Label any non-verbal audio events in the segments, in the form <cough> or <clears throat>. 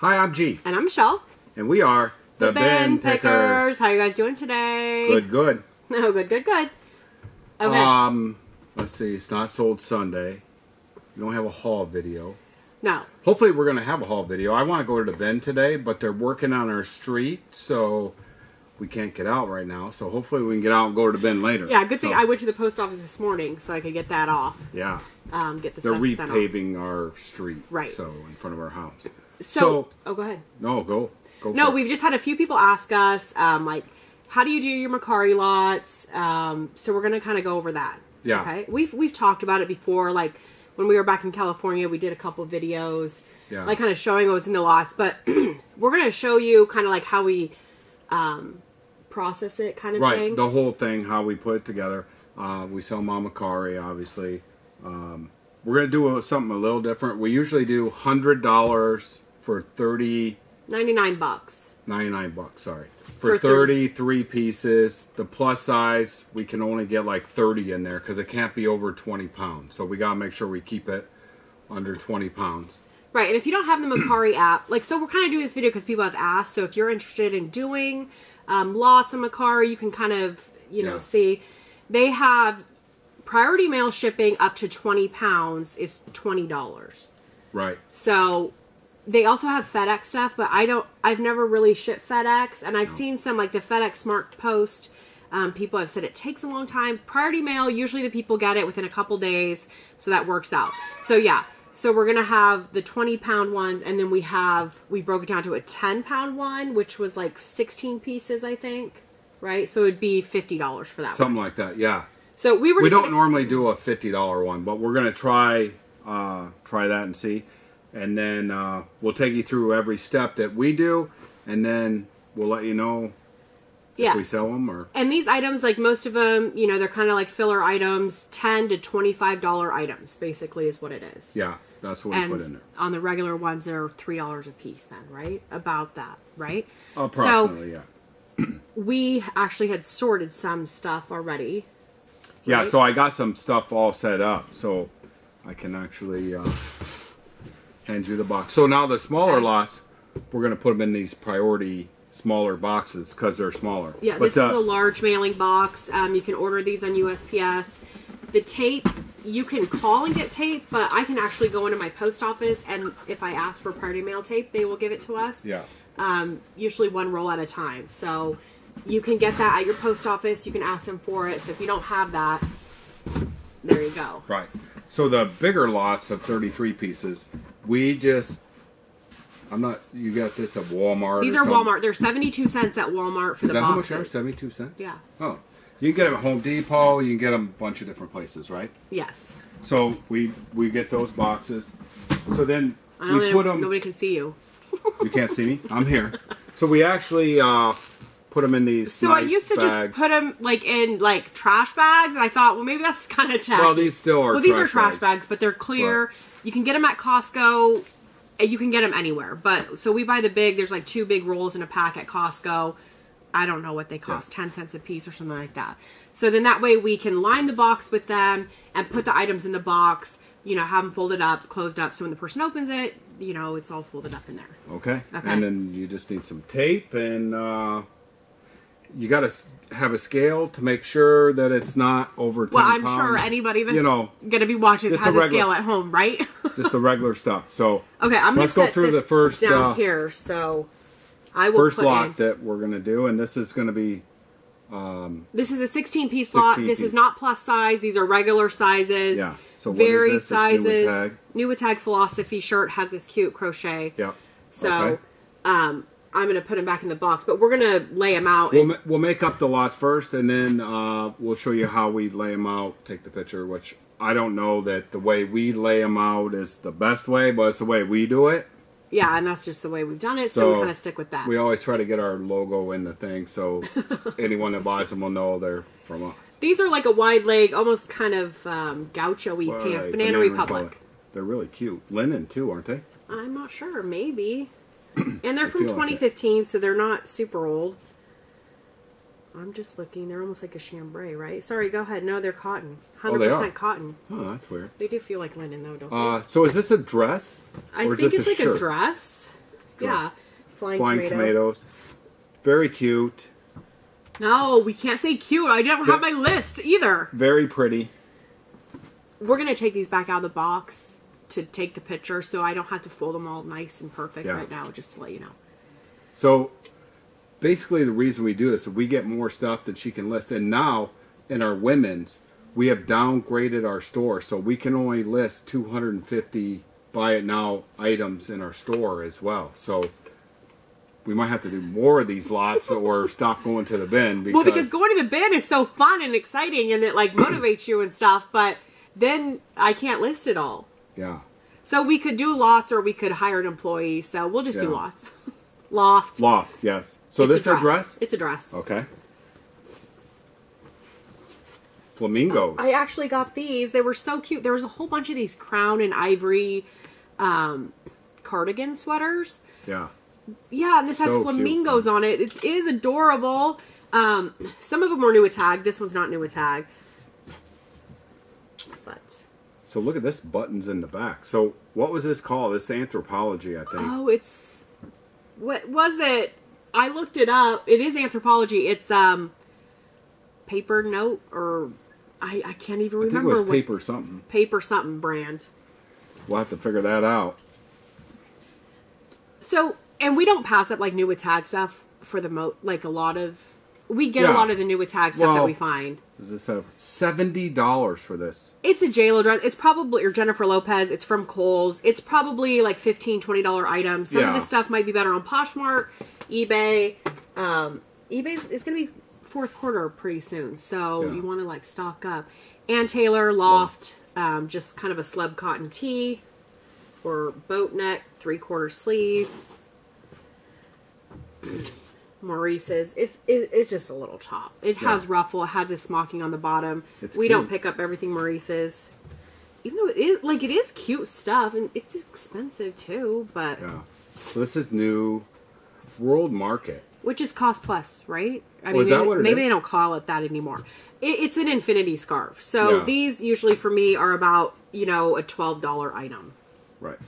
Hi, I'm G, And I'm Michelle. and we are the, Bin Pickers. How you guys doing today? Good, good. <laughs> Oh, good, good, good. Okay. Um, let's see. It's not sold Sunday. We don't have a haul video. no. Hopefully, we're gonna have a haul video. I want to go to the Ben today, but they're working on our street, so we can't get out right now. So hopefully, we can get out and go to the Ben later. Yeah, good thing So, I went to the post office this morning so I could get that off. Yeah, Um, get the they're stuff sent repaving our street. Right. So in front of our house. So, So- oh, go ahead. No, go, go. No, we've just had a few people ask us, um, like, how do you do your Mercari lots? Um, so we're gonna kind of go over that. Yeah. Okay. We've we've talked about it before. Like when we were back in California, we did a couple videos, Yeah. like kind of showing what was in the lots. But <clears throat> we're gonna show you kind of like how we um, process it, kind of Right, thing. the whole thing, how we put it together. Uh, we sell Mama Kari, obviously. Um, we're gonna do a, something a little different. We usually do hundred dollars for thirty Ninety nine bucks. ninety nine bucks. Sorry, For for, thir- thirty three pieces. The plus size we can only get like thirty in there because it can't be over twenty pounds. So we gotta make sure we keep it under twenty pounds. Right, and if you don't have the Mercari <clears throat> app, like, so we're kind of doing this video because people have asked. So if you're interested in doing um, lots of Mercari, you can kind of, you know, Yeah. see they have priority mail shipping up to 20 pounds is $20. Right. So they also have FedEx stuff, but I don't, I've never really shipped FedEx, and I've seen some like the FedEx Smart Post. Um, people have said it takes a long time. Priority mail, usually the people get it within a couple days, so that works out. So yeah, so we're gonna have the 20 pound ones, and then we have we broke it down to a 10 pound one, which was like 16 pieces, I think, right? So it'd be fifty dollars for that. one. Something like that. Yeah. So we were we don't gonna- normally do a fifty dollar one, but we're gonna try uh, try that and see, and then uh, we'll take you through every step that we do, and then we'll let you know yeah. if we sell them or And these items, like most of them, you know, they're kind of like filler items, ten to twenty-five dollar items, basically, is what it is. yeah, that's what we put in there. on the regular ones, they're three dollars a piece. Then, right? About that, right? Approximately, yeah. We actually had sorted some stuff already. Yeah, so I got some stuff all set up, so I can actually uh, hand you the box. So now the smaller lots, we're gonna put them in these priority smaller boxes because they're smaller. Yeah, but this uh, is a large mailing box. Um, you can order these on USPS. The tape, you can call and get tape, but I can actually go into my post office and if I ask for priority mail tape, they will give it to us. yeah. um, usually one roll at a time. So you can get that at your post office. You can ask them for it. So if you don't have that, there you go. Right. So the bigger lots of 33 pieces, we just. I'm not. You got this at Walmart. These are something. Walmart. They're seventy-two cents at Walmart for Is the that how much are? 72 cents? Yeah. Oh. You can get them at Home Depot. You can get them a bunch of different places, right? Yes. So we we get those boxes. So then I don't we know. put them. Nobody can see you. You can't see me. I'm here. So we actually uh, put them in these. So I used to bags. just put them like in like trash bags, and I thought, well, maybe that's kind of tacky. Well, these still are. well, these are trash trash bags. bags, but they're clear. You can get them at Costco. and You can get them anywhere, but so we buy the big. There's like two big rolls in a pack at Costco. I don't know what they cost, Yeah. ten cents a piece or something like that. So then that way we can line the box with them and put the items in the box. You know, have them folded up, closed up, so when the person opens it, you know, it's all folded up in there. Okay. Okay. And then you just need some tape and uh, you got to have a scale to make sure that it's not over 10 Well, I'm pounds. sure anybody that's you know gonna be watching this has a regular- scale at home, right? <laughs> just the regular stuff. So Okay, I'm gonna Let's go set through this the first, down uh, here. So I will first lot in. that we're gonna do, and this is gonna be um, This is a 16 piece lot. 16 This is not plus size. These are regular sizes. Yeah. So what is Varied sizes. Nuitag. Nuitag philosophy shirt has this cute crochet. Yeah. So Okay. um, I'm gonna put them back in the box, but we're gonna lay them out. We'll, and- ma- we'll make up the lots first, and then uh, we'll show you how we lay them out. Take the picture, which I don't know that the way we lay them out is the best way, but it's the way we do it. yeah, and that's just the way we've done it. So, So, we kind of stick with that. We always try to get our logo in the thing, so <laughs> anyone that buys them will know they're from us. These are like a wide leg, almost kind of um, gaucho-y pants. Right, Banana, Republic. They're really cute. Linen too, aren't they? I'm not sure. Maybe. <clears throat> And they're from feel like 2015, so they're not super old. I'm just looking. They're almost like a chambray, right? Sorry, go ahead. No, they're cotton. 100% Oh, they are. cotton. Oh, that's weird. They do feel like linen, though, don't Uh, so is this a dress? they? I think it's like shirt? a dress. Yeah, flying, Flying tomato. tomatoes. Very cute. No, we can't say cute. I don't have my list either. Very pretty. We're gonna take these back out of the box to take the picture, so I don't have to fold them all nice and perfect Yeah. right now. Just to let you know. So basically, the reason we do this is we get more stuff that she can list. And now in our women's, we have downgraded our store, so we can only list 250 buy it now items in our store as well. So we might have to do more of these lots <laughs> or stop going to the bin because, Well, because going to the bin is so fun and exciting, and it like motivates you and stuff. But then I can't list it all. Yeah, So we could do lots, or we could hire an employee. So we'll just do lots. <laughs> Loft. loft, yes. So It's this a is a dress. It's a dress. Okay. Flamingos. I actually got these. They were so cute. There was a whole bunch of these crown and ivy um, cardigan sweaters. yeah. Yeah, and this has So cute. flamingos on it. It is adorable. Um, some of them were new at tag. This one's not new at tag. But So look at this buttons in the back. So what was this called? This Anthropologie, I think. oh, it's what was it? I looked it up. It is Anthropologie. It's um paper note or I I can't even I think it remember was what paper something. paper something brand. We'll have to figure that out. So, and we don't pass up like new attack stuff for the mo like a lot of we get a lot of the new attack tag stuff that we find. Is this a seventy dollars for this? It's a JLo dress. It's probably or Jennifer Lopez. It's from Kohl's. It's probably like 15 20 dollar items. Some Yeah. of this stuff might be better on Poshmark, eBay. Um, eBay is going to be fourth quarter pretty soon, so Yeah. you want to like stock up. Ann Taylor Loft, um, just kind of a slub cotton tee or boat neck, three quarter sleeve. Maurice's. It's it's just a little top. It has ruffle. It has this smocking on the bottom. It's we don't pick up everything Maurice's, even though it is like it is cute stuff and it's expensive too. But Yeah. So this is new World Market. which is cost plus, right? I oh, maybe, that what it maybe is? they don't call it that anymore. It, it's an infinity scarf. So Yeah. these usually for me are about you know a twelve dollar item. Right.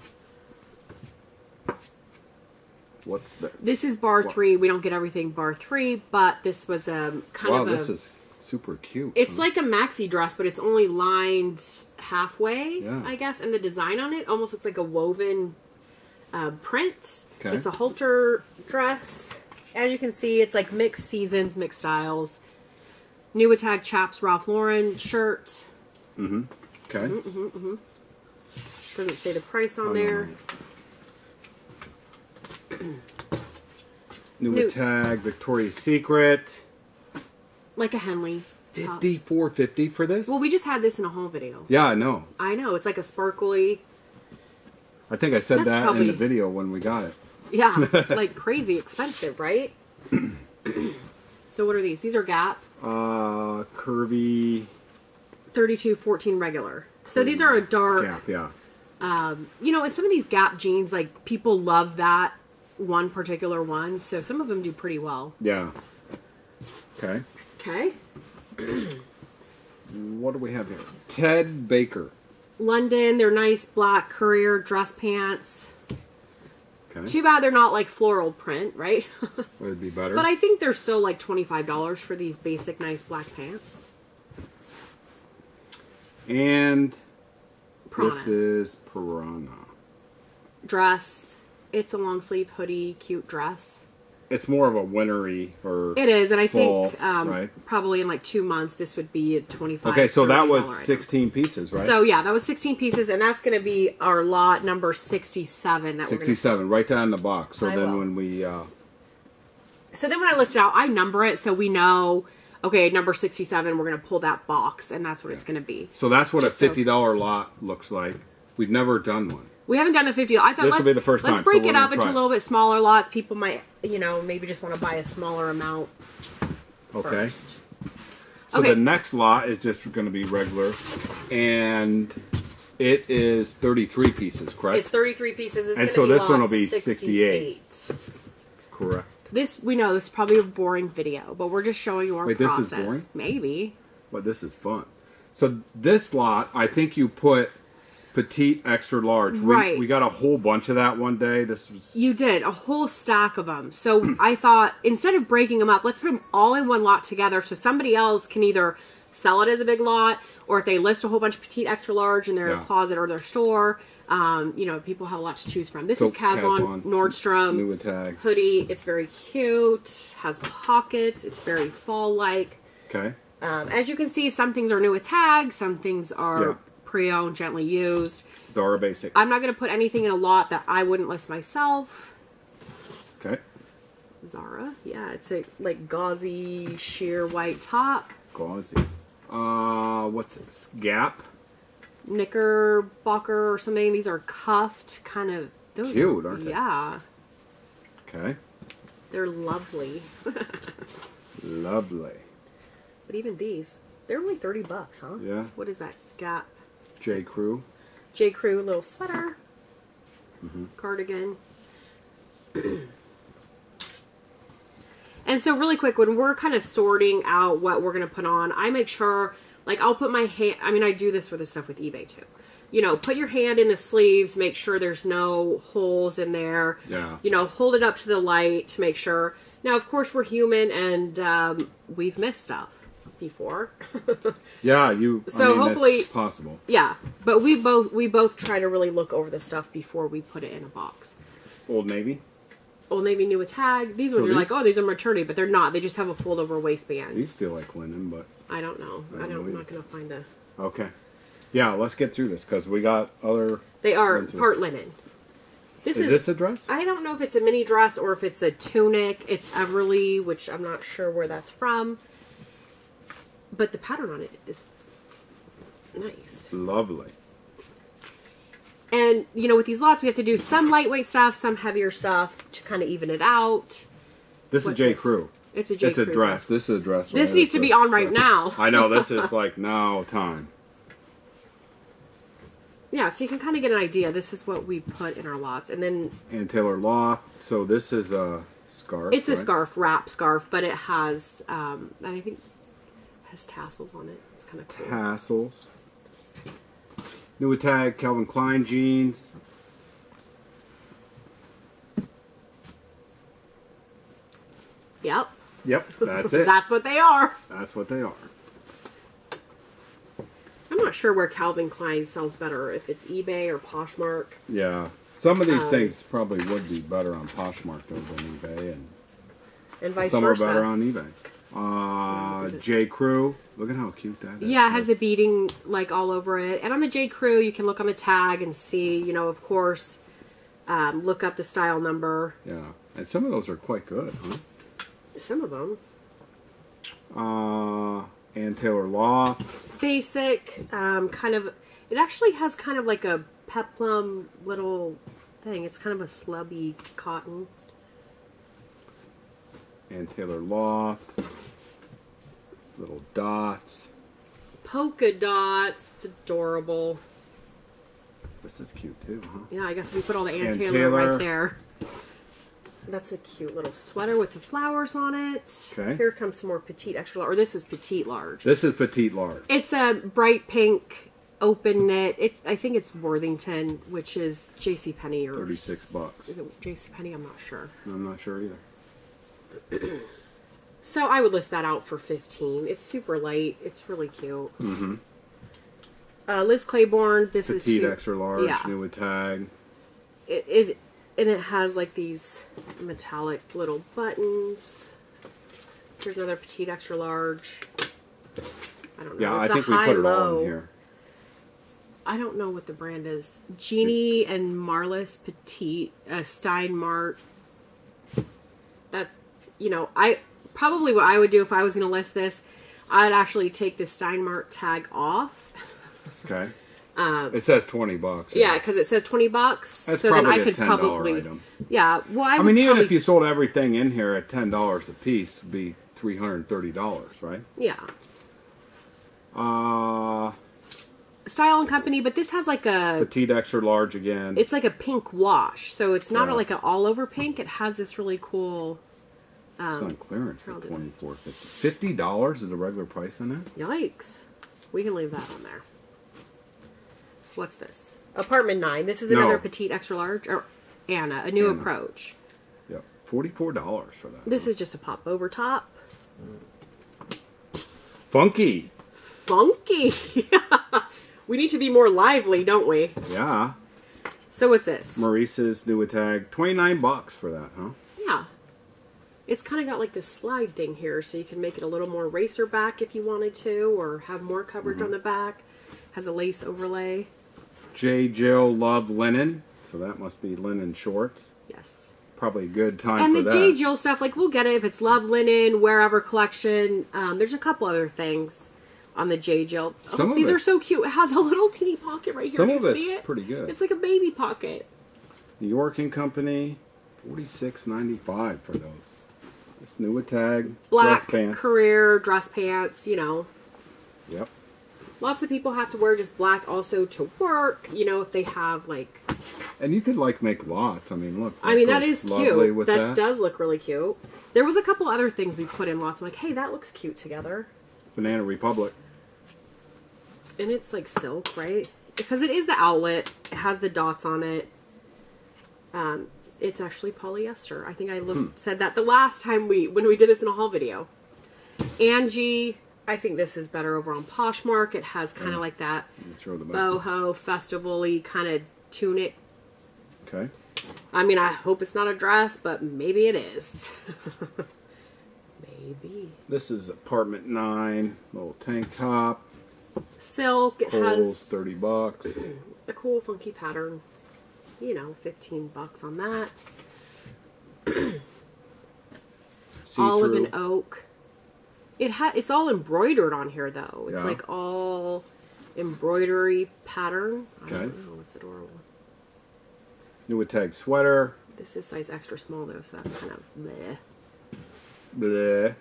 What's this? This is bar Wow. three. We don't get everything bar three, but this was a kind wow, of a. this is super cute. It's huh? like a maxi dress, but it's only lined halfway, Yeah. I guess, and the design on it almost looks like a woven uh, print. Okay. It's a halter dress. As you can see, it's like mixed seasons, mixed styles. New Attack Chaps Ralph Lauren shirt. okay. Mm-hmm. Doesn't say the price on Oh, no, there. <clears throat> New New- tag Victoria's Secret. Like a Henley. Fifty four fifty for this. Well, we just had this in a haul video. yeah, I know. I know. It's like a sparkly. I think I said That's that in the video when we got it. Yeah, <laughs> like crazy expensive, right? <clears throat> so what are these? These are Gap. Uh, curvy 32 14 regular. So these are a dark, Gap. Yeah. Um, you know, and some of these Gap jeans, like people love that one particular one. So some of them do pretty well. Yeah. Okay. Okay. <clears throat> What do we have here? Ted Baker. London, they're nice black courier dress pants. Okay. Too bad they're not like floral print, right? <laughs> Would be better. but I think they're still like $25 for these basic nice black pants. and this is Piranha. dress. It's a long sleeve hoodie, cute dress. It's more of a wintry or. It is, and I Fall, think um, right. probably in like two months this would be a twenty-five. Okay, so that was $30 item. 16 pieces, right? So yeah, that was sixteen pieces, and that's going to be our lot number sixty-seven. That we're gonna. 67, right down in the box. So I then will. when we. Uh, So then when I list it out, I number it so we know. Okay, number sixty-seven. We're going to pull that box, and that's what it's going to be. so that's what Just a $50 lot looks like. We've never done one. We haven't done the fifty. I thought This will let's, be the first let's time, so break we're it up into a little bit smaller lots. People might, you know, maybe just want to buy a smaller amount Okay. first. So Okay. the next lot is just going to be regular. And it is 33 pieces, correct? It's thirty-three pieces. It's And so this one will be 68. 68. correct. This we know this is probably a boring video, but we're just showing you our Wait, this is process. boring? Maybe. But this is fun. So this lot, I think you put petite, extra large. Right. We, we got a whole bunch of that one day. This was You did a whole stack of them. So <clears throat> I thought instead of breaking them up, let's put them all in one lot together so somebody else can either sell it as a big lot or if they list a whole bunch of petite extra large in their Yeah. closet or their store, um, you know, people have a lot to choose from. This So, is Caslon, Caslon, Nordstrom new tag. hoodie. It's very cute, has pockets, it's very fall like. Okay. Um, as you can see, some things are new with tags, some things are Yeah. Pre-owned, gently used. Zara Basic. I'm not going to put anything in a lot that I wouldn't list myself. Okay. Zara, yeah, it's a like gauzy sheer white top, Gauzy. Uh, what's this? Gap. knickerbocker or something. These are cuffed, kind of. Those Cute, are, aren't they? Yeah, Okay. they're lovely. <laughs> Lovely. But even these, they're only thirty bucks, huh? Yeah. What is that? Gap. J. Crew. J. Crew little sweater, Mm-hmm. cardigan. and so, really quick, when we're kind of sorting out what we're going to put on, I make sure, like, I'll put my hand. I mean, I do this for the stuff with eBay too. You know, put your hand in the sleeves, make sure there's no holes in there. Yeah. You know, hold it up to the light to make sure. Now, of course, we're human and um, we've missed stuff before. <laughs> Yeah, you. I So mean, hopefully- it's possible. Yeah, but we both we both try to really look over the stuff before we put it in a box. Old Navy. Old Navy new a tag. These So ones are like, oh, these are maternity, but they're not. They just have a fold over waistband. These feel like linen, but I don't know. I I don't. I'm not gonna find the. okay. Yeah, let's get through this because we got other. They are part linen. This Is is. this a dress? I don't know if it's a mini dress or if it's a tunic. It's Everly, which I'm not sure where that's from. But the pattern on it is nice. Lovely. And you know, with these lots, we have to do some lightweight stuff, some heavier stuff to kind of even it out. This What's is J. this? Crew. It's a J. It's a dress. This is a dress. This right? needs It's to a- be on right now. I know. This is <laughs> like now time. Yeah, so you can kind of get an idea. This is what we put in our lots, and then Ann Taylor Loft. So this is a scarf. it's a scarf, wrap scarf, but it has, um, and I think has tassels on it. It's kind of cool. Tassels. New tag Calvin Klein jeans. Yep, Yep, <laughs> that's it. that's what they are. that's what they are. I'm not sure where Calvin Klein sells better, if it's eBay or Poshmark. Yeah. Some of these Um, things probably would be better on Poshmark though than eBay, and And vice some versa. are better on eBay. Uh, J. Crew. Look at how cute that is. Yeah, it has the beading like all over it. And on the J. Crew, you can look on the tag and see, you know, of course, um, look up the style number. Yeah, and some of those are quite good, huh? Some of them. Uh, Ann Taylor Law. Basic, um, kind of. It actually has kind of like a peplum little thing. It's kind of a slubby cotton. And Taylor Loft. Little dots. Polka dots. It's adorable. This is cute too, huh? Yeah, I guess we put all the Ann And Taylor, Taylor. right there. That's a cute little sweater with the flowers on it. Okay. Here comes some more petite extra large. Or this was petite large. This is petite large. It's a bright pink open knit. It's I think it's Worthington, which is J.C. Penney or 36 bucks. Is it J.C. Penney? I'm not sure. I'm not sure either. So I would list that out for 15. It's super light. It's really cute. Mm-hmm. Uh, Liz Claiborne. This is Petite extra large, Yeah. new with tag. It, it and it has like these metallic little buttons. Here's another petite extra large. I don't know. Yeah, I It's a think we put it all in here. I don't know what the brand is. Genie and Marlis Petite, uh, Steinmart. That, you know, I probably what I would do if I was going to list this, I'd actually take the Steinmart tag off. Okay. <laughs> it says 20 bucks. Um, Yeah, because it says twenty bucks. That's so then probably I a could $10 probably. item. Yeah, well, I, I mean, even probably, if you sold everything in here at $10 a piece, be $330, right? yeah, Uh, Style and Company, but this has like a. petite extra large again. It's like a pink wash, so it's not Yeah. like an all over pink. It has this really cool. It's um, on clearance for twenty four fifty. Fifty dollars is the regular price on it. Yikes! We can leave that on there. So what's this? Apartment nine. This is No. another petite extra large or Anna, a new Anna. approach. Yep. Forty-four dollars for that. This is just a pop over top. funky. Funky. <laughs> we need to be more lively, don't we? Yeah. So what's this? Maurice's new tag. Twenty-nine bucks for that, huh? It's kind of got like this slide thing here, so you can make it a little more racer back if you wanted to, or have more coverage Mm-hmm. on the back. Has a lace overlay. J. Jill love linen, so that must be linen shorts. Yes. Probably a good time And for the that. J. Jill stuff, like we'll get it if it's Love Linen, Wherever Collection. Um, there's a couple other things on the J. Jill. Oh, Some of these are so cute. It has a little teeny pocket right here. Some you of it's see it? pretty good. It's like a baby pocket. New York and Company, forty-six ninety-five for those. This new tag. Black dress pants. career dress pants, you know. Yep. Lots of people have to wear just black also to work, you know, if they have like And you could like make lots. I mean, look. I mean that is cute. With That, that, does look really cute. There was a couple other things we put in lots. I'm like, hey, that looks cute together. Banana Republic. And it's like silk, right? Because it is the outlet. It has the dots on it. Um, it's actually polyester. I think I looked, hmm. said that the last time we when we did this in a haul video. Angie, I think this is better over on Poshmark. It has kind of oh. like that Let me throw the back. boho festival-y kind of tunic. Okay. I mean, I hope it's not a dress, but maybe it is. <laughs> maybe. This is apartment nine. Little tank top. Silk. It has thirty bucks. <clears throat> a cool funky pattern. You know, 15 bucks on that. <clears throat> Olive and oak. It ha- it's all embroidered on here though. It's Yeah. like all embroidery pattern. I Okay. don't know, it's adorable. New tag sweater. This is size extra small though, so that's kind of bleh. Bleh.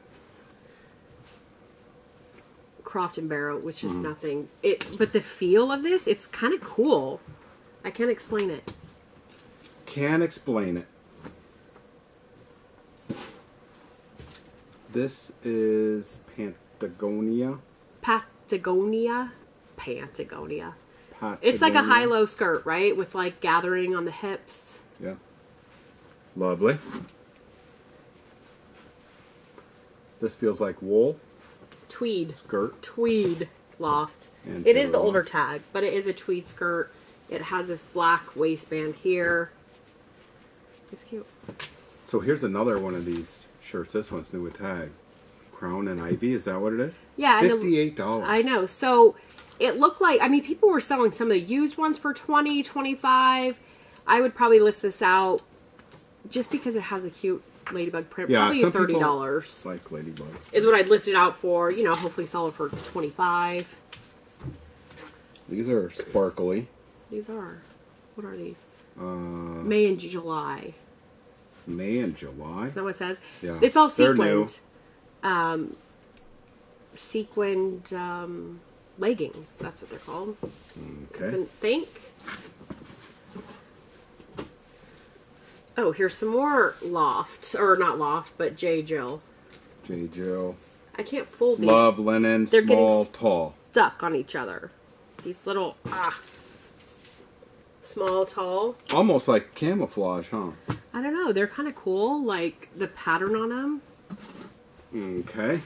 Croft and Barrow, which is mm-hmm. nothing. It but the feel of this, it's kind of cool. I can't explain it. Can't explain it. This is Patagonia. Patagonia, Patagonia. Patagonia. It's like a high-low skirt, right? With like gathering on the hips. Yeah. Lovely. This feels like wool Tweed. skirt. tweed loft. And it is the older tag, but it is a tweed skirt. It has this black waistband here. It's cute. So here's another one of these shirts. This one's new with tag. Crown and Ivy. Is that what it is? Yeah, and the- Fifty-eight dollars. I know. So it looked like I mean people were selling some of the used ones for 20, 25. I would probably list this out just because it has a cute ladybug print. Yeah, probably some thirty people- dollars Like Ladybug. is what I'd list it out for. You know, hopefully sell it for twenty five. These are sparkly. These are what are these? Uh, May and July. May and July. Is that what it says? Yeah, It's all sequined. Um, sequined um, leggings. That's what they're called. Okay. Couldn't think. Oh, here's some more loft, or not loft, but J. Jill. J. Jill. I can't fold these Love linen. They're getting small, tall. stuck on each other. These little ah, small, tall. Almost like camouflage, huh? I don't know. They're kind of cool. Like the pattern on them. Okay.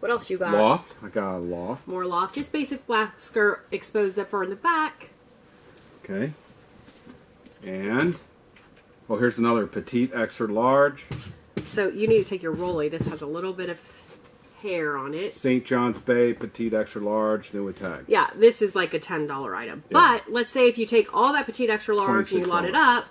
What else you got? Loft. I got a loft. More loft. Just basic black skirt, exposed zipper in the back. Okay. And well, here's another petite, extra large. So you need to take your rolly. This has a little bit of hair on it. St. John's Bay, petite, extra large, new tag. Yeah, this is like a ten dollar item. Yeah. But let's say if you take all that petite extra large and you lot it up,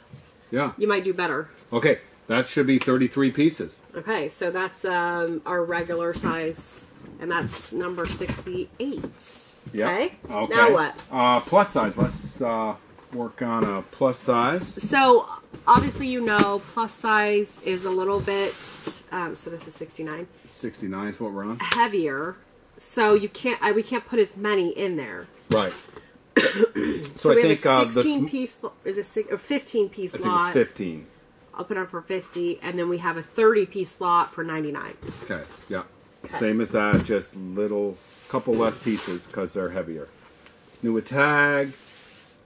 Yeah. you might do better. Okay. That should be 33 pieces. Okay, so that's um, our regular size, and that's number sixty-eight. Yeah. Okay. Okay. Now what? Uh, plus size. Let's uh, work on a plus size. So obviously, you know, plus size is a little bit. Um, so this is sixty-nine. 69 is what we're on. Heavier. So you can't. I, we can't put as many in there. Right. <clears throat> so, So, I we think have uh, a the sixteen sm- piece. Is a six, or fifteen piece I think lot. it's 15. I'll put on for 50 and then we have a 30 piece slot for 99 Okay. Yeah. Same as that, just little couple less pieces because they're heavier. New tag.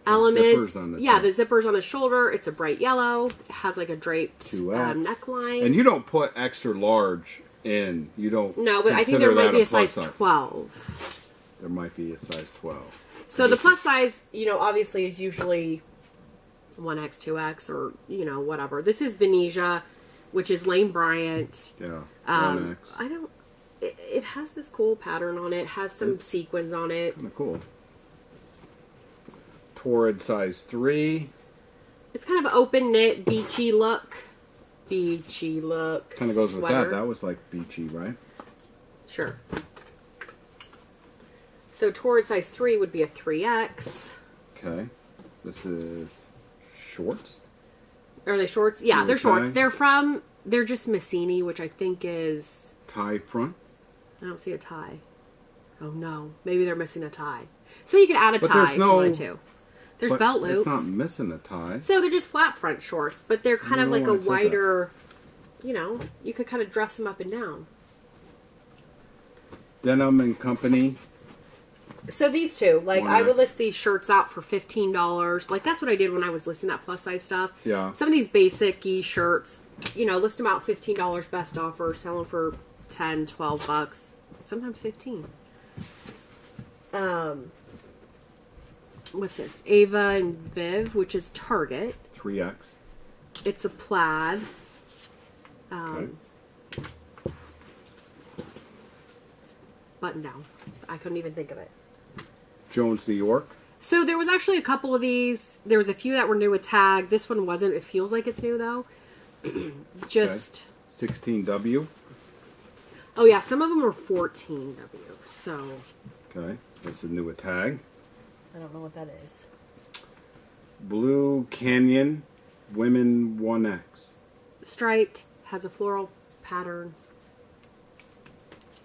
Elements. the yeah, top. the zippers on the shoulder. It's a bright yellow. It has like a draped um, neckline. And you don't put extra large in. You don't. no, but I think there might be a plus size 12. There might be a size twelve. So the plus size, you know, obviously is usually 1X, 2X, or, you know, whatever. This is Venezia, which is Lane Bryant. Yeah. Um, One X. I don't. It, it has this cool pattern on it. Has some It's- sequins on it. Kind of cool. Torrid size three. It's kind of open knit, beachy look. Beachy look. Kind of goes with that. That was like beachy, right? Sure. So torrid size three would be a three X. Okay. This is shorts. Are they shorts? Yeah, they're shorts. They're from. They're just Messini, which I think is. Tie front. I don't see a tie. Oh no, maybe they're missing a tie. So you could add a But tie there's if you wanted to. There's but belt loops. It's not missing a tie. So they're just flat front shorts, but they're kind of like a why it says that. wider. You know, you could kind of dress them up and down. Denim and Company. So these two, like I would list these shirts out for fifteen dollars. Like that's what I did when I was listing that plus size stuff. Yeah. Some of these basic y shirts, you know, list them out fifteen dollars best offer, sell them for 10, 12 bucks, sometimes fifteen. Um, what's this? Ava and Viv, which is Target. 3X. It's a plaid. Um, button down. I couldn't even think of it. Jones, New York. So there was actually a couple of these. There was a few that were new with tag. This one wasn't. It feels like it's new though. <clears throat> Just 16W. oh yeah, some of them were 14 W. So Okay. that's a new with tag. I don't know what that is. Blue Canyon Women 1X. Striped has a floral pattern.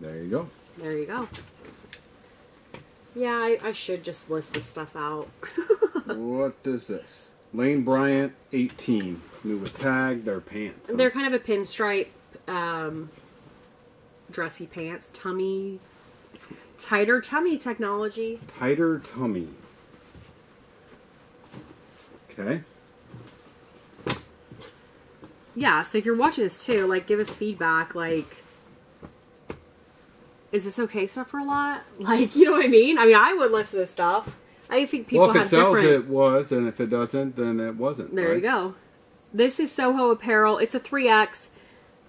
There you go. There you go. Yeah, I, I should just list this stuff out. <laughs> what is this? Lane Bryant 18. New with tag. Their pants. huh? They're kind of a pinstripe, um, dressy pants, tummy, tighter tummy technology. Tighter tummy. Okay. Yeah, so if you're watching this too, like, give us feedback. Like, is this okay stuff for a lot? Like, you know what I mean? I mean, I would listen to stuff. I think people well, if it sells, different. it was, and if it doesn't, then it wasn't. There right? you go. This is Soho Apparel. It's a 3X.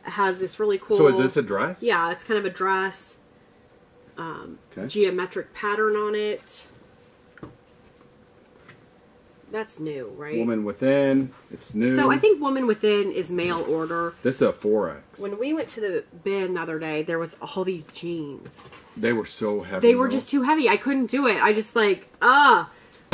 It has this really cool. So is this a dress? Yeah, it's kind of a dress. Okay. Geometric pattern on it. That's new, right? Woman within. It's new. So I think Woman Within is mail order. this is a 4X. When we went to the bin the other day, there was all these jeans. they were so heavy. They were though. just too heavy. I couldn't do it. I just like ah.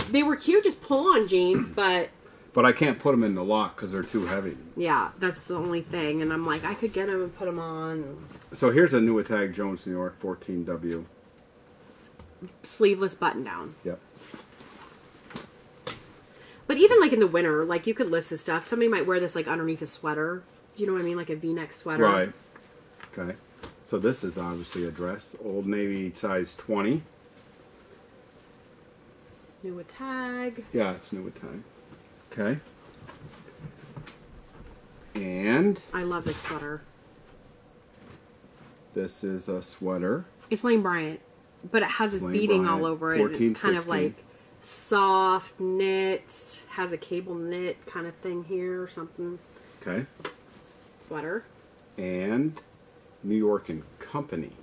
They were cute, just pull on jeans, but But I can't put them in the lock because they're too heavy. yeah, that's the only thing. And I'm like, I could get them and put them on. So here's a new attack Jones, New York, 14W. Sleeveless button down. Yep. But even like in the winter, like you could list this stuff. Somebody might wear this like underneath a sweater. Do you know what I mean? Like a V-neck sweater. Right. Okay. So this is obviously a dress. Old Navy size 20. New with tag. Yeah, it's new with. Okay. And I love this sweater. this is a sweater. It's Lane Bryant, but it has this beading Bryant, all over it. 14, it's kind of like soft knit, has a cable knit kind of thing here or something. Okay. Sweater. And New York and Company.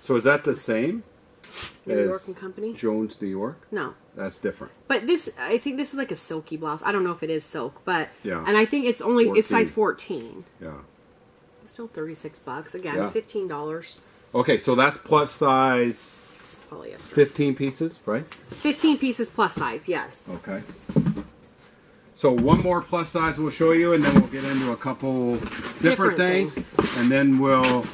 So is that the same New York and Company. Jones, New York? No. That's different. But this, I think this is like a silky blouse. I don't know if it is silk, but Yeah. and I think it's only it's size fourteen. Yeah. It's still thirty six bucks again, Yeah. fifteen dollars. Okay, so that's plus size It's polyester. 15 pieces, right? Fifteen pieces plus size, yes. Okay. So one more plus size we'll show you, and then we'll get into a couple different, Different things, and then we'll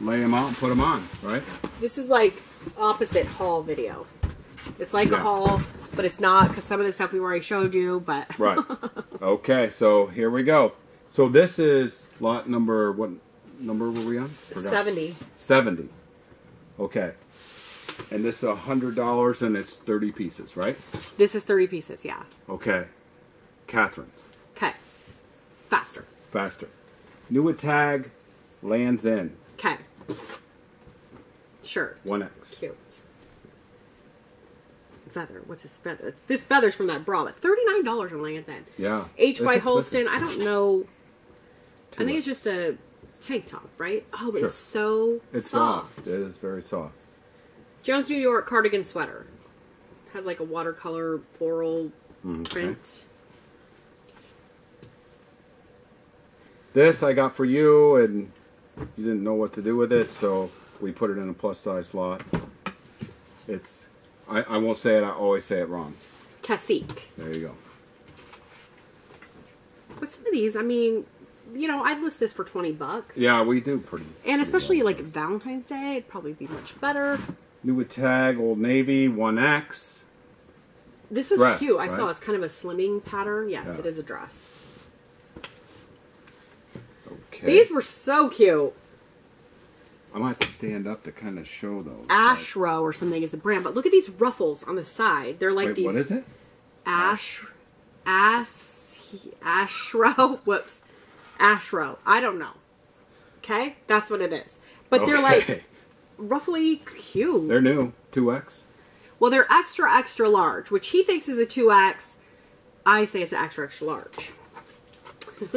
lay them out and put them on, right? This is like opposite haul video. It's like a haul, but it's not because some of the stuff we've already showed you. But <laughs> Right. okay, so here we go. So this is lot number, what number were we on? Forgot. seventy. 70. Okay. And this is a hundred dollars, and it's thirty pieces, right? This is 30 pieces, yeah. Okay. Catherine's Okay. Faster. faster. New tag Lands' End Okay. Sure. one X. Cute. Feather. What's this feather? This feather's from that bra, but thirty-nine dollars on Land's End. Yeah. H. Y. Halston. I don't know. I think 2X. it's just a tank top, right? Oh, but Sure. it's so It's soft. soft. It is very soft. Jones, New York cardigan sweater has like a watercolor floral Mm, okay. print. This I got for you, and you didn't know what to do with it, so we put it in a plus size slot. It's, I, I won't say it, I always say it wrong. Cacique. There you go. But some of these, I mean, you know, I'd list this for twenty bucks. Yeah, we do pretty. And especially like Valentine's Day, it'd probably be much better. New with tag, Old Navy, 1X. This was Dress, cute. I right? saw it's kind of a slimming pattern. Yes, Yeah. it is a dress. Okay. These were so cute. I might have to stand up to kind of show those. Ashro or something is the brand, but look at these ruffles on the side. They're like Wait, these what is it? ash ash ashro. <laughs> Whoops, ashro. I don't know. Okay, that's what it is. But they're like roughly cute. They're new. 2X. well, they're extra extra large, which he thinks is a two X. I say it's an extra extra large. <laughs>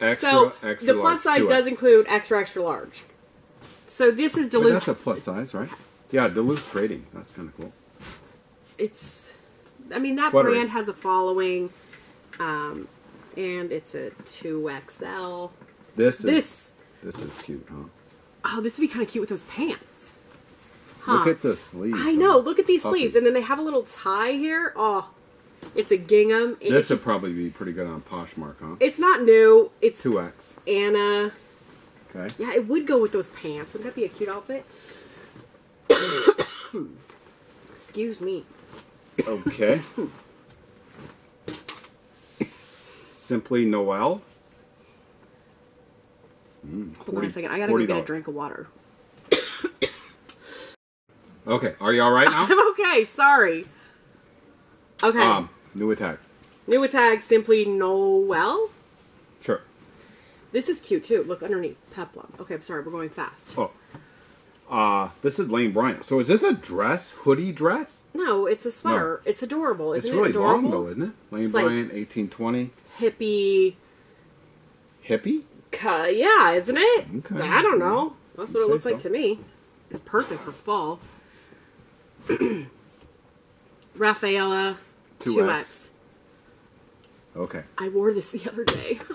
Extra, so extra the plus large, size 2X. does include extra extra large. So this is Duluth. that's a plus size, right? Yeah, Duluth Trading. That's kind of cool. it's I mean that Sweatery. brand has a following um and it's a 2XL. This is This this is cute, huh? oh, this would be kind of cute with those pants. Huh. Look at the sleeves. I know. Look at these Puffy. sleeves and then they have a little tie here. Oh. It's a gingham. This would probably be pretty good on Poshmark, huh? it's not new. It's 2X. Anna. Okay. Yeah, it would go with those pants. Wouldn't that be a cute outfit? <coughs> Excuse me. Okay. Simply Noelle. Hold on a second. I gotta go get a drink of water. <coughs> Okay, are you all right now? <laughs> I'm okay. Sorry. Okay. um, new attack. New attack. simply Noelle. Sure. This is cute too. Look underneath peplum. Okay, I'm sorry. We're going fast. Oh. Uh, this is Lane Bryant. So is this a dress, hoodie dress? No, it's a sweater. It's adorable. Isn't it's it really adorable? long though, isn't it? Lane It's like- Bryant, 1820. Hippie. Hippie? Ca- yeah, isn't it? Okay. I don't know. That's what it looks like to me. It's perfect for fall. <clears throat> Rafaella 2X. 2X. Okay. I wore this the other day. <laughs>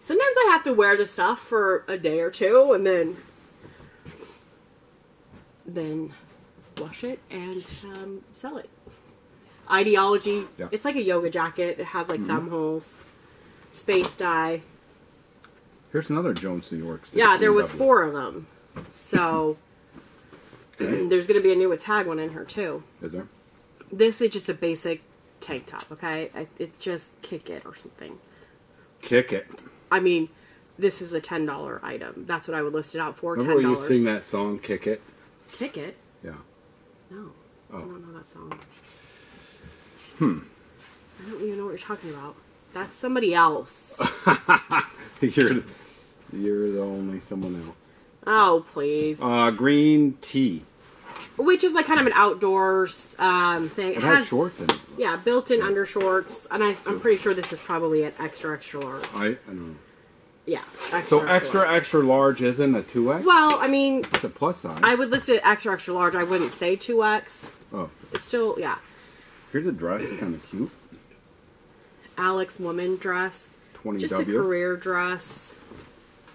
Sometimes I have to wear the stuff for a day or two and then then wash it and um, sell it. Ideology. Yeah. It's like a yoga jacket. It has like Mm-hmm. thumb holes. Space dye. Here's another Jones, New York. Yeah, there was 16W. four of them. So <coughs> there's going to be a new tag one in here too. Is there? This is just a basic tank top, okay? It's just kick it or something. Kick it. I mean, this is a ten dollar item. That's what I would list it out for. Remember Ten when you sing that song, Kick It? Kick it? Yeah. No, Oh. I don't know that song. Hmm. I don't even know what you're talking about. That's somebody else. <laughs> you're, you're the only someone else. oh, please. Uh, green tea. Which is like kind of an outdoors um, thing. It has shorts in it. Yeah, built-in undershorts, and I, I'm pretty sure this is probably an extra extra large. I, I don't know. Yeah, extra, So extra, large. extra large isn't a 2X? Well, I mean, It's a plus size. I would list it extra extra large. I wouldn't say two X. oh, It's still yeah. here's a dress. kind of cute. Alex woman dress, 20W. just a career dress,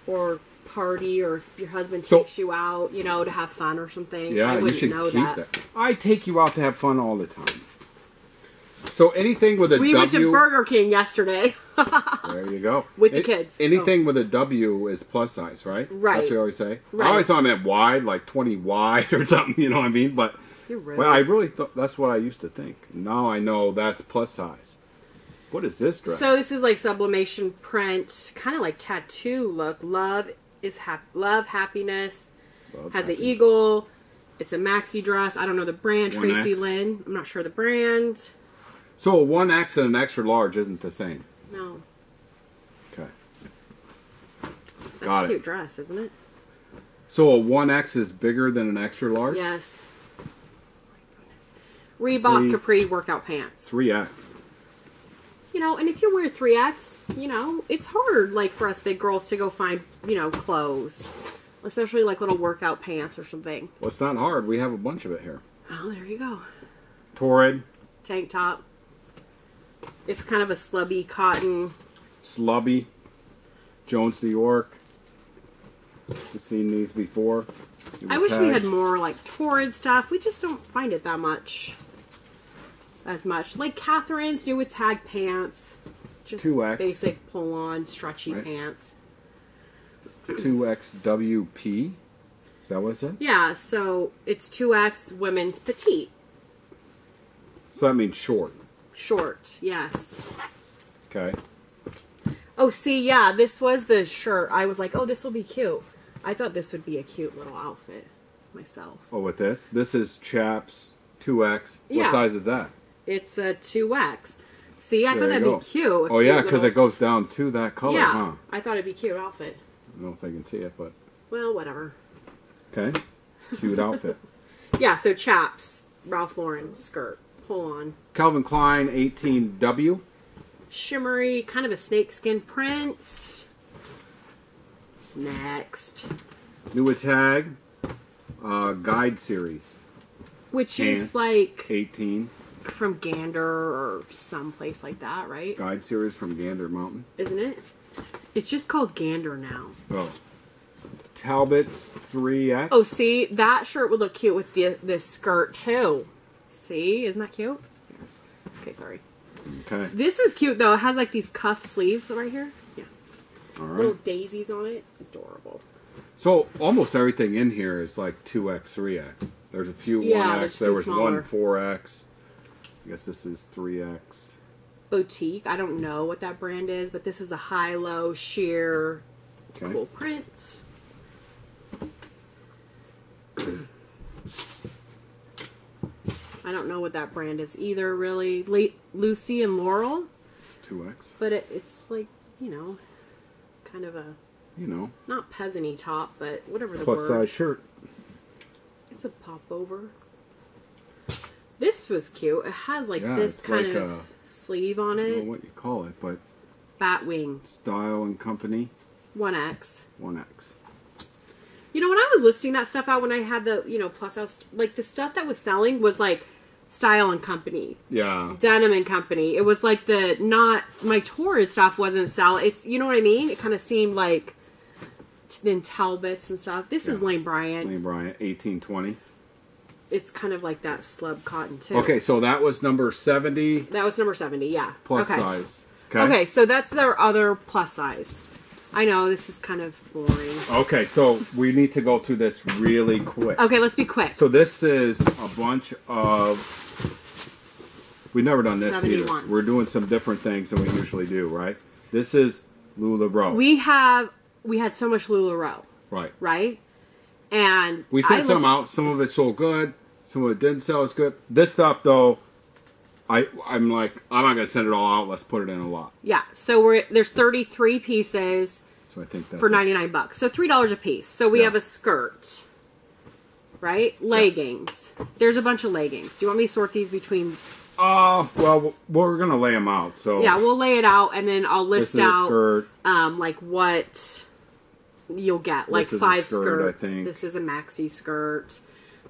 or party, or if your husband So- takes you out, you know, to have fun or something. Yeah, I you wouldn't should know keep that. that. I take you out to have fun all the time. So anything with a We W, went to Burger King yesterday. <laughs> there you go. With the kids. Anything with a W is plus size, right? Right. That's what I always say. Right. I always thought I meant wide, like 20 wide <laughs> or something, you know what I mean? But, well, I really thought that's what I used to think. Now I know that's plus size. What is this dress? So this is like sublimation print, kind of like tattoo look. Love is hap- love, happiness. Love has an eagle, It's a maxi dress. I don't know the brand. 1X. Tracy Lynn. I'm not sure the brand. So a one X and an extra large isn't the same. No. Okay. That's Got a it. cute dress, isn't it? So a one X is bigger than an extra large. Yes. Oh Reebok Three- Capri workout pants. Three X. You know, and if you wear 3X, you know, it's hard, like, for us big girls to go find, you know, clothes. Especially, like, little workout pants or something. Well, it's not hard. We have a bunch of it here. Oh, there you go. Torrid, Tank top. It's kind of a slubby cotton. Slubby, Jones, New York. We've seen these before. I wish we had more, like, torrid stuff. We just don't find it that much. As much. Like, Catherine's new with tag pants. Just 2X. basic pull-on, stretchy Right. pants. 2XWP. Is that what it says? Yeah, so it's 2X women's petite. So that means short. Short, yes. Okay. Oh, see, yeah, this was the shirt. I was like, oh, this will be cute. I thought this would be a cute little outfit myself. Oh, with this? This is Chaps 2X. What Yeah. size is that? It's a 2X. See, I There thought that'd go. be cute. Oh, cute yeah, because it goes down to that color, Yeah, huh? I thought it'd be cute outfit. I don't know if they can see it, but Well, whatever. okay. Cute outfit. <laughs> Yeah, so chaps, Ralph Lauren skirt, Hold on, Calvin Klein 18W. shimmery, kind of a snakeskin print. Next, New tag. Uh, guide series. which is like 18. From Gander or someplace like that, right? Guide series from Gander Mountain. Isn't it? It's just called Gander now. Oh. Talbot's 3X. Oh, see, that shirt would look cute with the this skirt too. See, isn't that cute? Yes. Okay, sorry. Okay. This is cute though. It has like these cuff sleeves right here. Yeah. All Little daisies on it. Adorable. So almost everything in here is like 2X, 3X. There's a few Yeah, 1X. there's There was smaller. one 4X. I guess this is 3X. Boutique. I don't know what that brand is, but this is a high-low sheer Okay. cool print. I don't know what that brand is either, really. Late Lucy and Laurel, 2X. but it, it's like you know, kind of a You know, not peasanty top, but whatever the plus word. size shirt. It's a popover. This was cute. It has like Yeah, this kind like of a- sleeve on I don't know it. what you call it, but Batwing Style and Company 1X. 1X. You know, when I was listing that stuff out, when I had the, you know, plus house, like the stuff that was selling was like Style and Company, Yeah. Denim and Company. It was like the not my Torrid stuff wasn't sell. It's you know what I mean. It kind of seemed like then Talbots and stuff. This is Lane Bryant. Lane Bryant 1820. It's kind of like that slub cotton too. Okay, so that was number 70 that was number seventy. Yeah, plus okay. size. Okay. okay, so that's their other plus size. I know this is kind of boring. Okay, so we need to go through this really quick. Okay, let's be quick. So this is a bunch of. We've never done this either. We're doing some different things than we usually do, right? This is LuLaRoe. We have we had so much Lularoe, right. right? And We sent some out. Some of it sold good. Some of it didn't sell as good. This stuff, though, I I'm like I'm not gonna send it all out. Let's put it in a lot. Yeah, so we're there's 33 pieces So I think that's for 99 bucks. So $3 a piece. So we Yeah. have a skirt. Right? Leggings. There's a bunch of leggings. Do you want me to sort these between Uh, well, we're gonna lay them out. So Yeah, we'll lay it out and then I'll list out um like what you'll get. Like This is a five skirt, I skirts. think. This is a maxi skirt.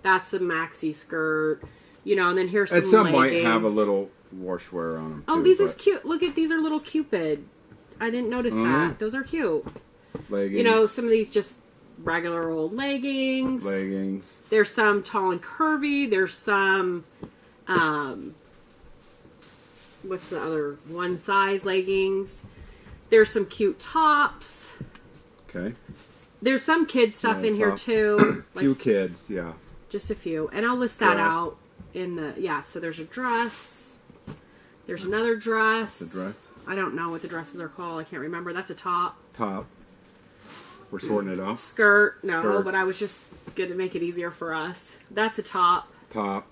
That's a maxi skirt. You know, and then here's some And some might have a little wash wear on them. Oh, too, these is cute. Look at these are little cupid. I didn't notice Mhm. that. Those are cute. Leggings, You know, some of these just regular old leggings. leggings. There's some tall and curvy. There's some um what's the other one size leggings. There's some cute tops. Okay. There's some kid stuff Yeah, in here too. <clears throat> like Few kids, yeah. just a few. And I'll list that Dress. out in the yeah, so there's a dress. There's another dress. The dress. I don't know what the dresses are called. I can't remember. That's a top. Top. We're sorting it out. Skirt. No, Skirt. but I was just Gonna make it easier for us. That's a top. Top.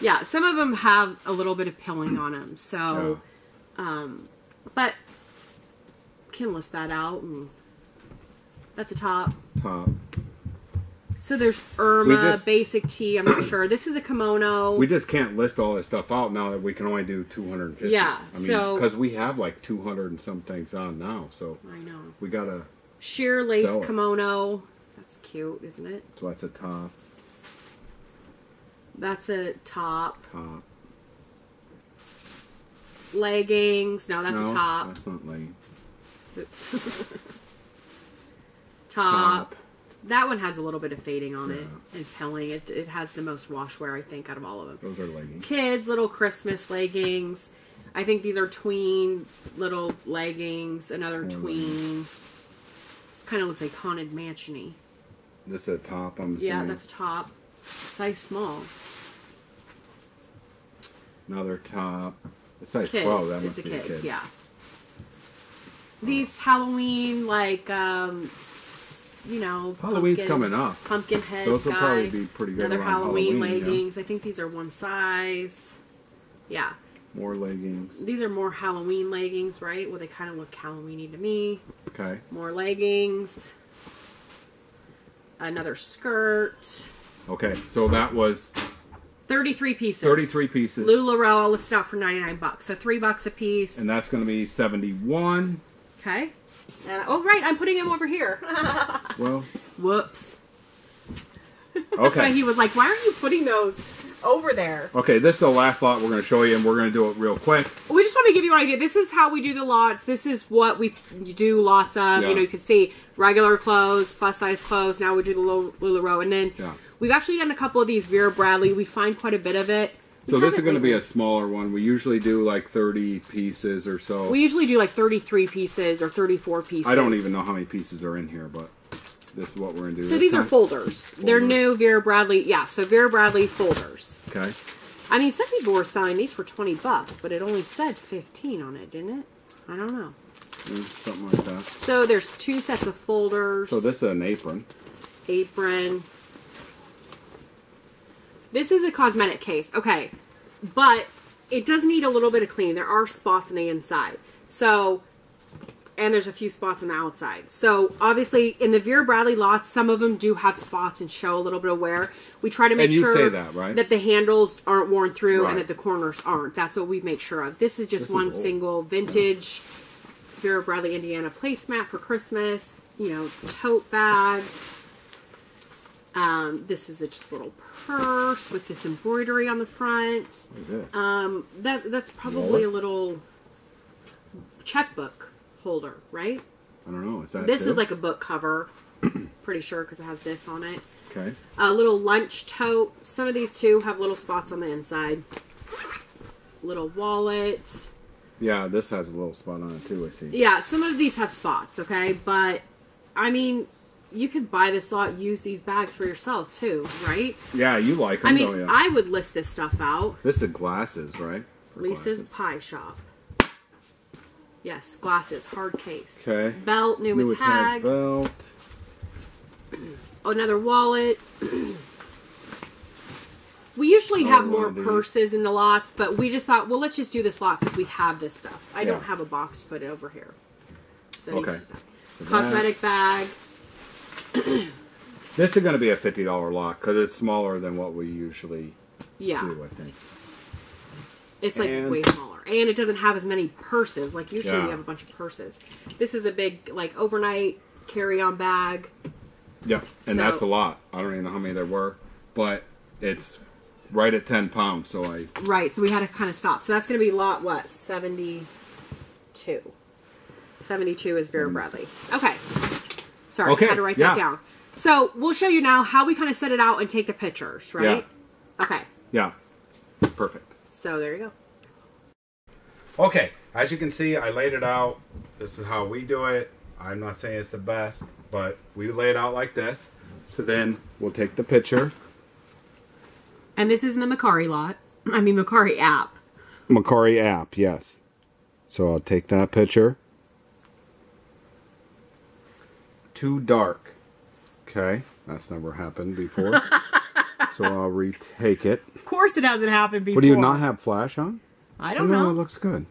Yeah, some of them have a little bit of pilling on them, so um but can list that out and that's a top. Top. So there's Irma, just- basic tee, I'm not sure. This is a kimono. We just can't list all this stuff out now that we can only do 250. Yeah, I mean, so- because we have like 200 and some things on now, so I know. we gotta. Sheer lace Sell it. kimono. That's cute, isn't it? So that's a top. That's a top. Top. Leggings. No, that's no, a top. That's not lane. Oops. <laughs> top. That one has a little bit of fading on it Yeah. and pilling. It, it has the most wash wear, I think, out of all of them. Those are leggings. Kids, little Christmas leggings. I think these are tween little leggings. Another Mm. tween. This kind of looks like haunted mansiony. This is a top. I'm Yeah, that's a top. Size small. Another top. It's size Kids. 12. That it's must a be kids, a kid. yeah. These Halloween, like, um, you know, Halloween's pumpkin- coming up. Pumpkin head Those will guy. probably be pretty good Another Halloween, Halloween, yeah. leggings. I think these are one size. Yeah, More leggings. these are more Halloween leggings, right? Well, they kind of look Halloweeny to me. Okay. More leggings. Another skirt. Okay. So that was 33 pieces. 33 pieces. LuLaRoe, I'll list it out for 99 bucks. So three bucks a piece. And that's going to be 71. Okay. And, oh, right, I'm putting him over here. <laughs> Well, Whoops. <laughs> That's why okay. he was like, why are you putting those over there? Okay, this is the last lot we're going to show you, and we're going to do it real quick. We just want to give you an idea. This is how we do the lots. This is what we do lots of. Yeah. You know, you can see regular clothes, plus size clothes. Now we do the Lul- LuLaRoe. And then Yeah. we've actually done a couple of these Vera Bradley. We find quite a bit of it. So this is going to be a smaller one. We usually do like 30 pieces or so. We usually do like 33 pieces or 34 pieces. I don't even know how many pieces are in here, but this is what we're going to do. So these are time. folders. They're new Vera Bradley. Yeah, so Vera Bradley folders. Okay. I mean, some people were selling these for 20 bucks, but it only said 15 on it, didn't it? I don't know. Mm, Something like that. So there's two sets of folders. So this is an apron. apron. This is a cosmetic case. Okay. But it does need a little bit of cleaning. There are spots on the inside. So and there's a few spots on the outside. So obviously in the Vera Bradley lots, some of them do have spots and show a little bit of wear. We try to make sure that, right? that the handles aren't worn through Right. and that the corners aren't. That's what we make sure of. This is just This one old. single vintage Vera Bradley Indiana placemat for Christmas. You know, tote bag. Um, this is a just little purse with this embroidery on the front. Um, that that's probably a little checkbook holder, right? I don't know. Is that This too? is like a book cover. <clears throat> Pretty sure because it has this on it. Okay. A little lunch tote. Some of these too have little spots on the inside. Little wallet. Yeah, this has a little spot on it too, I see. Yeah, some of these have spots, okay? But I mean, you could buy this lot, use these bags for yourself too, right? Yeah, you like them, I mean, you? I would list this stuff out. This is glasses, right? For Lisa's glasses. Pie Shop. Yes, glasses, hard case. Okay. Belt, new, New tag belt. Oh, another wallet. we usually oh, have more purses in the lots, but we just thought, well, let's just do this lot because we have this stuff. I don't have a box to put it over here. So Okay. just- So that- cosmetic bag. This is going to be a fifty dollar lot because it's smaller than what we usually Yeah. do. I think. It's like And- way smaller, and it doesn't have as many purses. Like usually, Yeah. we have a bunch of purses. This is a big like overnight carry-on bag. Yeah, and that's a lot. I don't even know how many there were, but it's right at ten pounds. So I Right. So we had to kind of stop. So that's going to be lot what seventy-two. Seventy-two is Vera 72. Bradley. Okay. Sorry, Okay, I had to write yeah. that down. So we'll show you now how we kind of set it out and take the pictures. Right. Yeah. Okay. yeah, perfect. So there you go. Okay, as you can see, I laid it out. This is how we do it. I'm not saying it's the best, but we lay it out like this. So then we'll take the picture. And this is in the Mercari lot. I mean Mercari app. Mercari app, yes. So I'll take that picture. Too dark. Okay, that's never happened before. <laughs> so I'll retake it. Of course, it hasn't happened before. What do you not have flash on? I Oh, don't no, know. it looks good.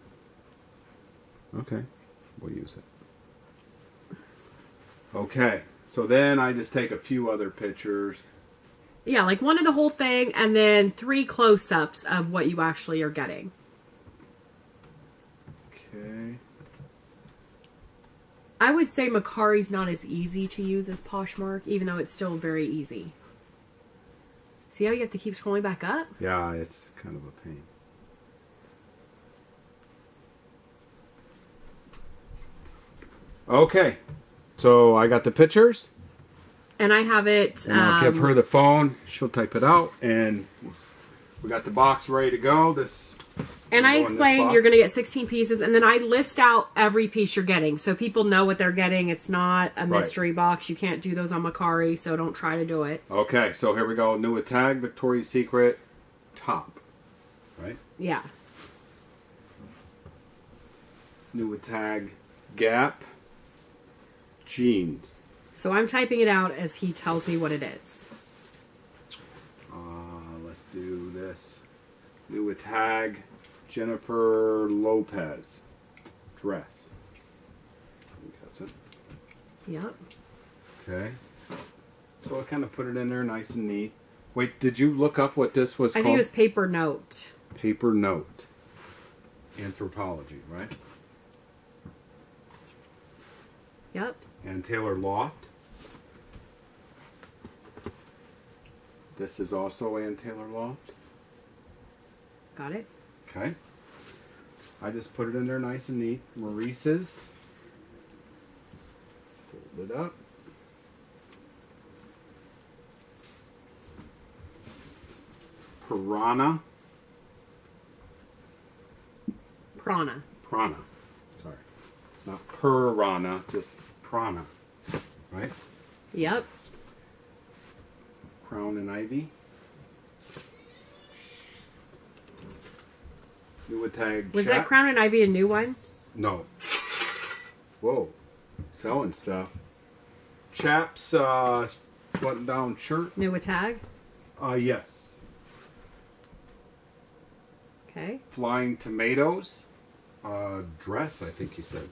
Okay, we'll use it. Okay, so then I just take a few other pictures. Yeah, like one of the whole thing, and then three close-ups of what you actually are getting. Okay. I would say Mercari's not as easy to use as Poshmark, even though it's still very easy. See how you have to keep scrolling back up? Yeah, it's kind of a pain. Okay, so I got the pictures, And I have it. and I'll give um, her the phone. She'll type it out, and we got the box ready to go. This And I Go in this explain you're going to get 16 pieces, and then I list out every piece you're getting, so people know what they're getting. It's not a Right. mystery box. You can't do those on Mercari, so don't try to do it. Okay, so here we go. New tag, Victoria's Secret, top. Right? Yeah. New tag, Gap, jeans. So I'm typing it out as he tells me what it is. Uh, let's do this. New with tag, Jennifer Lopez, dress. I think that's it. Yep. Okay. So I kind of put it in there nice and neat. Wait, did you look up what this was I called? think it was paper note. Paper note. Anthropologie, right? Yep. Ann Taylor Loft. This is also Ann Taylor Loft. Got it. Okay. I just put it in there nice and neat. Maurice's. Fold it up. Piranha. Prana. Prana. Sorry. Not piranha, just prana. Right? Yep. Crown and Ivy. Tag. Was chat. that Crown and Ivy a new one? No. Whoa. Selling stuff. Chaps uh button down shirt. New tag? Uh yes. Okay. Flying tomatoes. Uh dress, I think you said.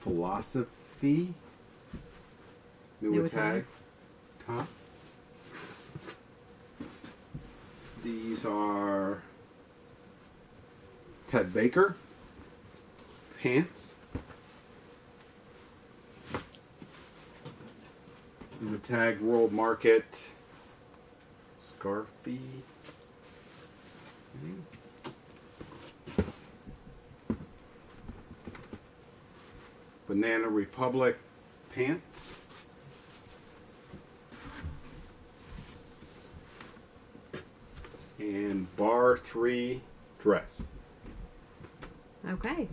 Philosophy. New, New with with tag. Top. These are Ted Baker. Pants. With tag World Market. Scarfy. Banana Republic pants. And bar three dress. Okay.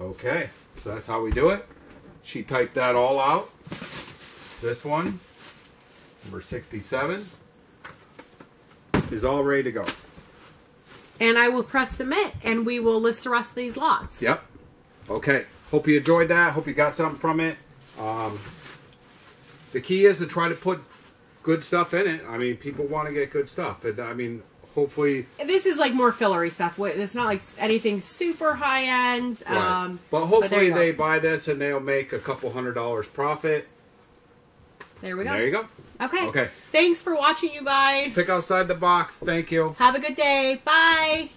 Okay, so that's how we do it. She typed that all out. This one, number 67, is all ready to go. And I will press submit, and we will list the rest of these lots. Yep. Okay. Hope you enjoyed that. Hope you got something from it. Um, the key is to try to put good stuff in it. I mean, people want to get good stuff, and I mean, hopefully, This is like more fillery stuff. It's not like anything super high end. right. Um, but hopefully go. they buy this and they'll make a couple hundred dollars profit. there we go. There you go. Okay. Okay. Thanks for watching, you guys. Pick outside the box. Thank you. Have a good day. Bye.